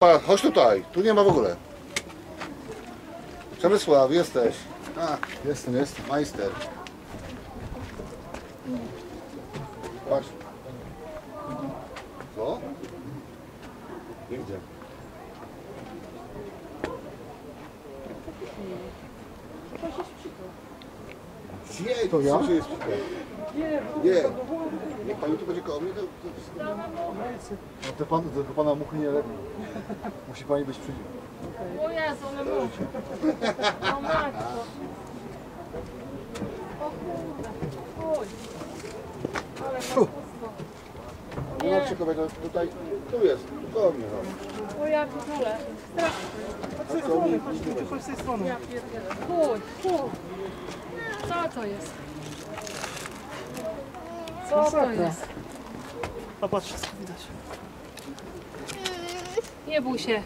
Pa, Chodź tutaj, tu nie ma w ogóle. Przemysław, jesteś. A, jestem, jestem, majster. Patrz. Co? Nie widzę. Gdzie? To ja? Jest nie, nie. Pani tu będzie koło mnie, to, to... No to, pan, to pana muchy nie lepiej. Musi pani być przy nim. O Jezu, one muszą. O matko. O kurde. Oj. Ale pusto. Nie przekonać, to tutaj, tu jest, tu koło mnie. No. O ja pitole. Strasznie. Ja pierdolę. Chuj, chuj. Co to jest? Co to jest? A patrz, wszystko widać. Nie bój się.